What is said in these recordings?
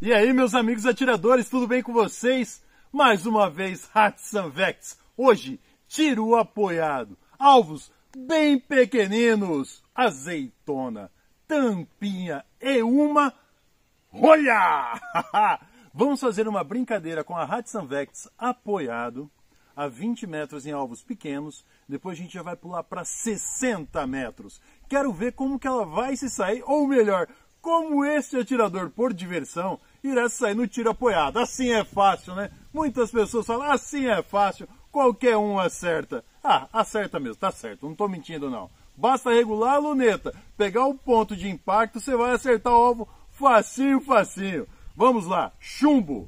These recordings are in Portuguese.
E aí, meus amigos atiradores, tudo bem com vocês? Mais uma vez, Hatsan Vex. Hoje, tiro apoiado. Alvos bem pequeninos. Azeitona, tampinha e uma rolha! Vamos fazer uma brincadeira com a Hatsan Vex apoiado a 20 metros em alvos pequenos. Depois a gente já vai pular para 60 metros. Quero ver como que ela vai se sair, ou melhor, como este atirador por diversão irá sair no tiro apoiado. Assim é fácil, né? Muitas pessoas falam, assim é fácil, qualquer um acerta. Ah, acerta mesmo, tá certo, não estou mentindo não. Basta regular a luneta, pegar o ponto de impacto, você vai acertar o alvo facinho, facinho. Vamos lá, chumbo,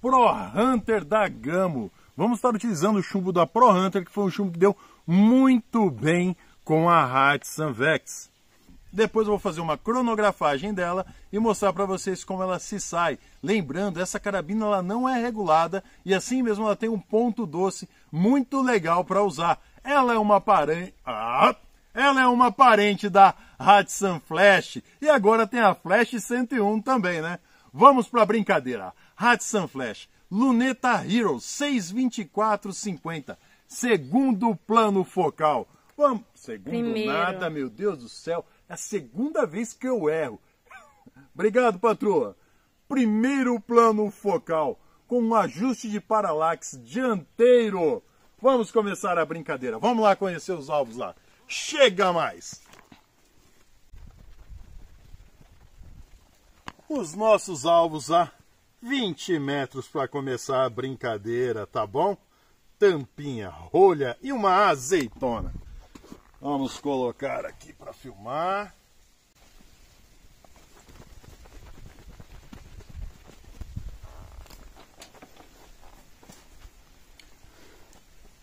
Pro Hunter da Gamo. Vamos estar utilizando o chumbo da Pro Hunter, que foi um chumbo que deu muito bem com a Hudson Vex. Depois eu vou fazer uma cronografagem dela e mostrar para vocês como ela se sai. Lembrando, essa carabina ela não é regulada e assim mesmo ela tem um ponto doce muito legal para usar. Ela é uma parente... Ah! Ela é uma parente da Hudson Flash e agora tem a Flash 101 também, né? Vamos para a brincadeira. Hudson Flash, Luneta Hero 62450, segundo plano focal. Vamos, segundo Primeiro. nada, meu Deus do céu. É a segunda vez que eu erro. Obrigado, patroa. Primeiro plano focal, com um ajuste de paralaxe dianteiro. Vamos começar a brincadeira. Vamos lá conhecer os alvos lá. Chega mais! Os nossos alvos a 20 metros para começar a brincadeira, tá bom? Tampinha, rolha e uma azeitona. Vamos colocar aqui filmar.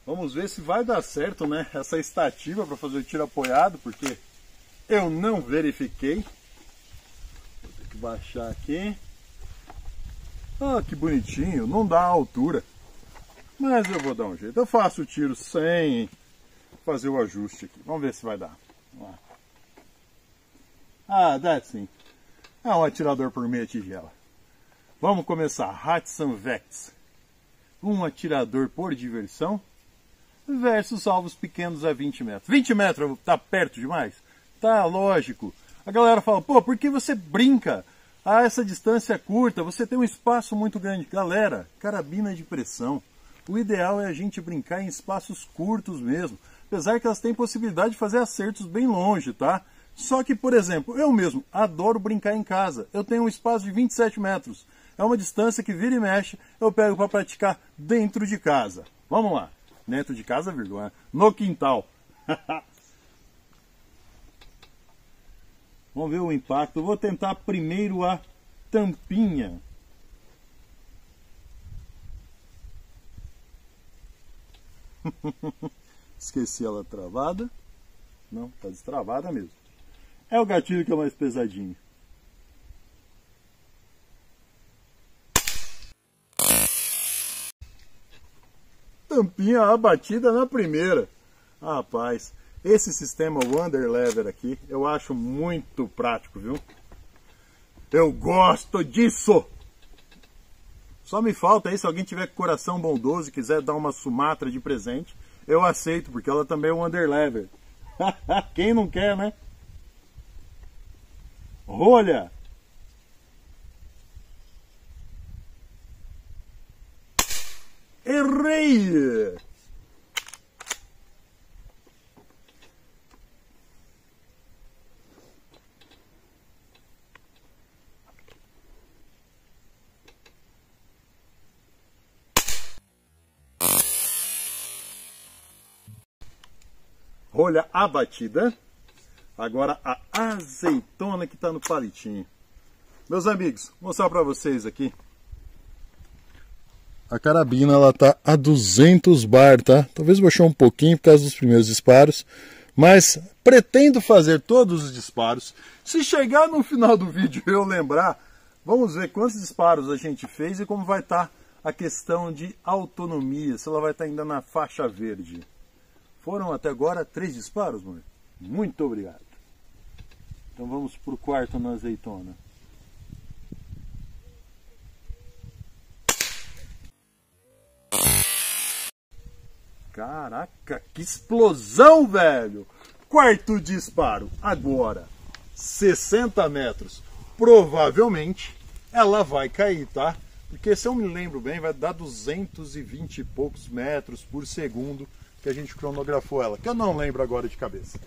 Vamos ver se vai dar certo, né? Essa estativa para fazer o tiro apoiado, porque eu não verifiquei. Vou ter que baixar aqui. Ah, que bonitinho. Não dá a altura. Mas eu vou dar um jeito. Eu faço o tiro sem fazer o ajuste aqui. Vamos ver se vai dar. Ah, dá sim. É um atirador por meia tigela. Vamos começar. Hatsan Vex. Um atirador por diversão versus alvos pequenos a 20 metros. 20 metros tá perto demais? Tá, lógico. A galera fala, pô, por que você brinca a essa distância curta? Você tem um espaço muito grande. Galera, carabina de pressão. O ideal é a gente brincar em espaços curtos mesmo apesar que elas têm possibilidade de fazer acertos bem longe, tá? Só que, por exemplo, eu mesmo adoro brincar em casa. Eu tenho um espaço de 27 metros. É uma distância que vira e mexe, eu pego para praticar dentro de casa. Vamos lá. Dentro de casa, vírgula, no quintal. Vamos ver o impacto. Eu vou tentar primeiro a tampinha. Esqueci ela travada. Não, está destravada mesmo. É o gatilho que é mais pesadinho. Tampinha abatida na primeira. Rapaz, esse sistema Wonder Lever aqui eu acho muito prático, viu? Eu gosto disso! Só me falta aí, se alguém tiver coração bondoso e quiser dar uma Sumatra de presente, eu aceito, porque ela também é um underlever. Quem não quer, né? Rolha! Errei! rolha abatida. Agora a azeitona que está no palitinho. Meus amigos, vou mostrar para vocês aqui. A carabina ela tá a 200 bar, tá? Talvez baixou um pouquinho por causa dos primeiros disparos, mas pretendo fazer todos os disparos. Se chegar no final do vídeo eu lembrar, vamos ver quantos disparos a gente fez e como vai estar tá a questão de autonomia, se ela vai estar tá ainda na faixa verde. Foram até agora três disparos, mãe. Muito obrigado. Então vamos para o quarto na azeitona. Caraca, que explosão, velho! Quarto disparo, agora, 60 metros. Provavelmente ela vai cair, tá? Porque se eu me lembro bem, vai dar 220 e poucos metros por segundo que a gente cronografou ela, que eu não lembro agora de cabeça.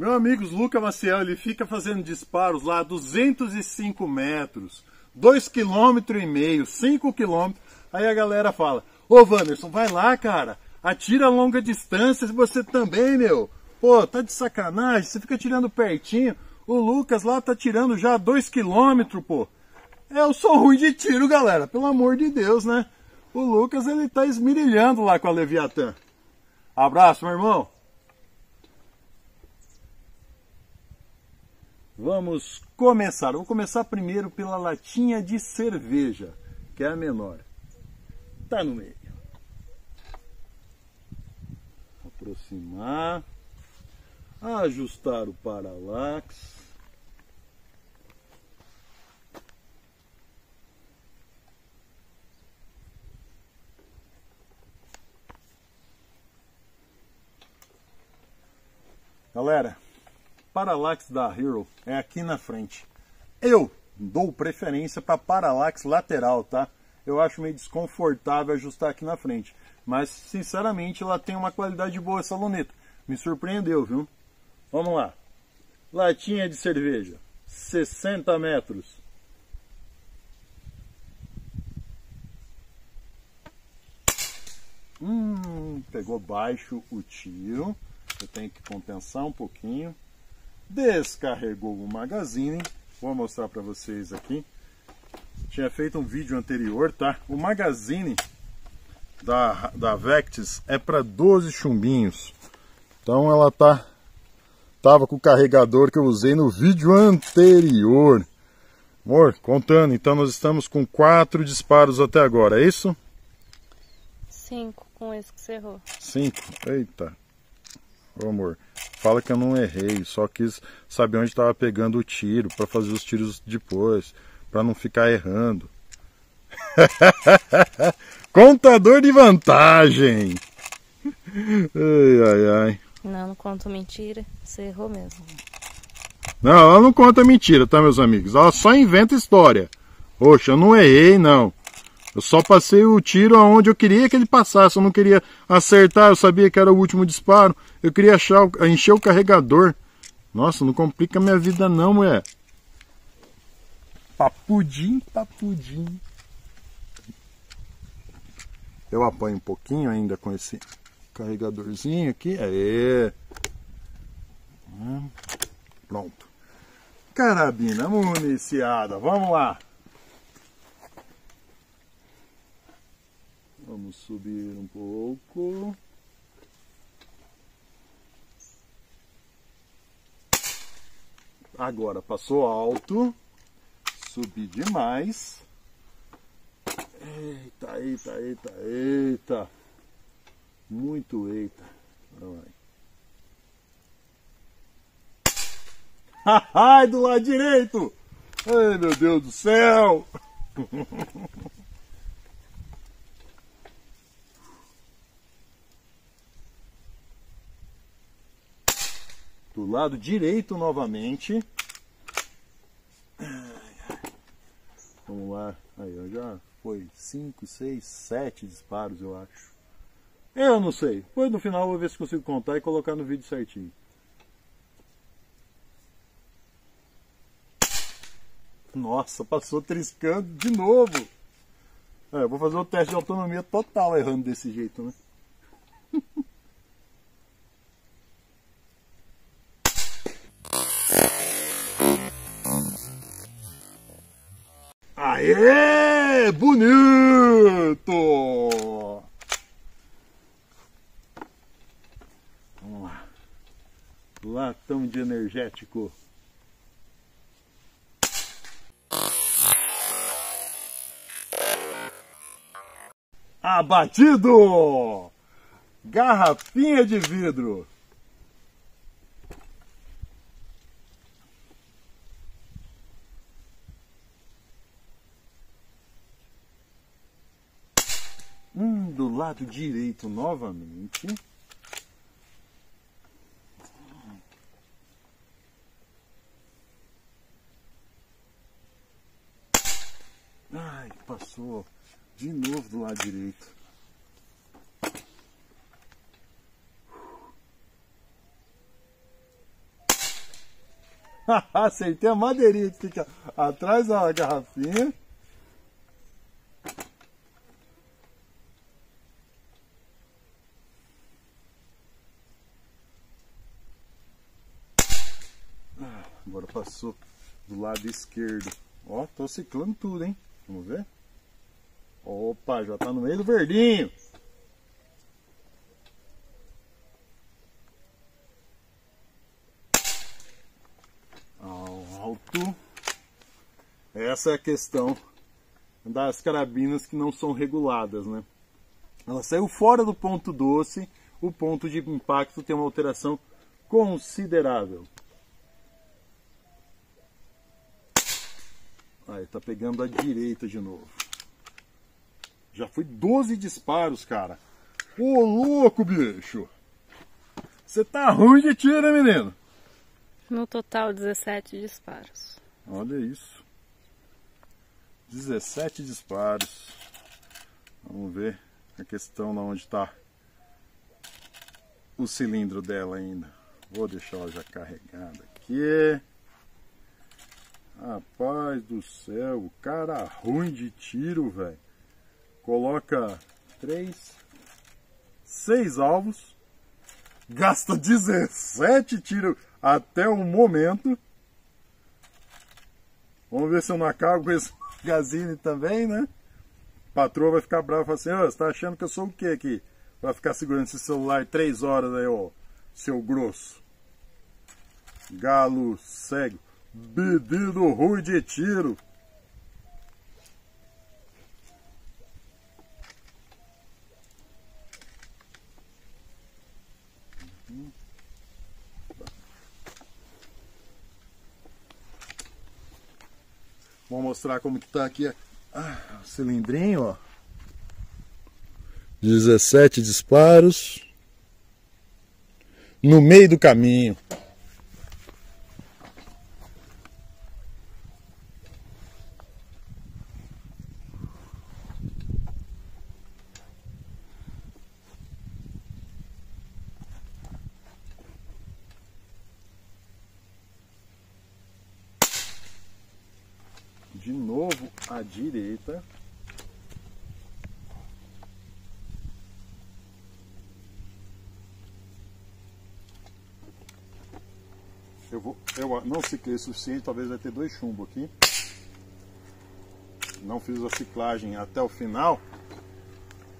Meu amigo Luca Maciel, ele fica fazendo disparos lá a 205 metros, 2,5 km, 5 km. Aí a galera fala: Ô Wanderson, vai lá, cara, atira a longa distância você também, meu. Pô, tá de sacanagem, você fica tirando pertinho. O Lucas lá tá tirando já 2 km, pô. Eu sou ruim de tiro, galera, pelo amor de Deus, né? O Lucas ele tá esmirilhando lá com a Leviatã. Abraço, meu irmão. Vamos começar. Vou começar primeiro pela latinha de cerveja, que é a menor. Tá no meio. Aproximar. Ajustar o paralax. Galera, Parallax da Hero é aqui na frente. Eu dou preferência para Parallax lateral, tá? Eu acho meio desconfortável ajustar aqui na frente. Mas, sinceramente, ela tem uma qualidade boa essa luneta. Me surpreendeu, viu? Vamos lá. Latinha de cerveja. 60 metros. Hum, pegou baixo o tiro. Eu tenho que compensar um pouquinho descarregou o magazine. Vou mostrar para vocês aqui. Tinha feito um vídeo anterior, tá? O magazine da, da Vectis é para 12 chumbinhos. Então ela tá tava com o carregador que eu usei no vídeo anterior. Amor, contando, então nós estamos com quatro disparos até agora, é isso? Cinco com esse que você errou. Cinco? Eita. Ô amor, fala que eu não errei, só quis saber onde estava pegando o tiro para fazer os tiros depois, para não ficar errando. Contador de vantagem. Ai, ai, ai. Não, não conto mentira. Você errou mesmo. Não, ela não conta mentira, tá, meus amigos? Ela só inventa história. Poxa, eu não errei, não. Eu só passei o tiro aonde eu queria que ele passasse. Eu não queria acertar, eu sabia que era o último disparo. Eu queria achar, encher o carregador. Nossa, não complica minha vida não, mulher. Papudim, papudim. Eu apanho um pouquinho ainda com esse carregadorzinho aqui. Aê! Hum, pronto. Carabina municiada. Vamos lá. Vamos subir um pouco. Agora passou alto, subi demais. Eita, eita, eita, eita. Muito eita. Ai, do lado direito! Ai, meu Deus do céu! do lado direito novamente. Vamos lá. Aí, já foi 5, 6, 7 disparos, eu acho. Eu não sei. Depois no final eu vou ver se consigo contar e colocar no vídeo certinho. Nossa, passou triscando de novo. É, eu vou fazer o teste de autonomia total errando desse jeito, né? Aê! Bonito! Vamos lá. Latão de energético. Abatido! Garrafinha de vidro. Lado direito novamente. Ai, passou de novo do lado direito. Acertei a madeirinha que fica atrás da garrafinha. Agora passou do lado esquerdo. Ó, tô ciclando tudo, hein? Vamos ver? Opa, já tá no meio do verdinho. Alto. Essa é a questão das carabinas que não são reguladas, né? Ela saiu fora do ponto doce, o ponto de impacto tem uma alteração considerável. Aí, tá pegando a direita de novo. Já foi 12 disparos, cara. Ô, louco, bicho. Você tá ruim de tiro, hein, menino? No total, 17 disparos. Olha isso. 17 disparos. Vamos ver a questão de onde está o cilindro dela ainda. Vou deixar ela já carregada aqui. Rapaz do céu, cara ruim de tiro, velho. Coloca três, seis alvos, gasta 17 tiros até o momento. Vamos ver se eu não acabo com esse magazine também, né? A patroa vai ficar brava e falar assim, oh, você tá achando que eu sou o que aqui? Vai ficar segurando esse celular três horas aí, ó, seu grosso. Galo cego. Bebido ruim de tiro. Vou mostrar como que tá aqui ah, o cilindrinho, ó. 17 disparos. No meio do caminho. de novo à direita. Eu, vou, eu não ciclei o suficiente, talvez vai ter dois chumbos aqui. Não fiz a ciclagem até o final.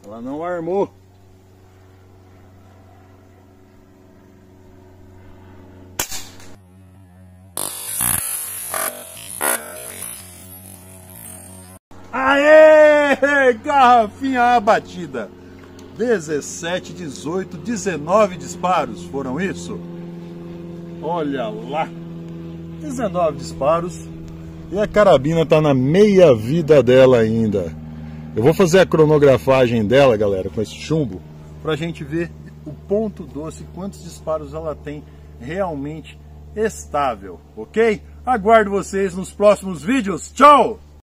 Ela não armou. Aê! Garrafinha abatida. 17, 18, 19 disparos foram isso? Olha lá. 19 disparos. E a carabina tá na meia vida dela ainda. Eu vou fazer a cronografagem dela, galera, com esse chumbo, pra gente ver o ponto doce, quantos disparos ela tem realmente estável, ok? Aguardo vocês nos próximos vídeos. Tchau!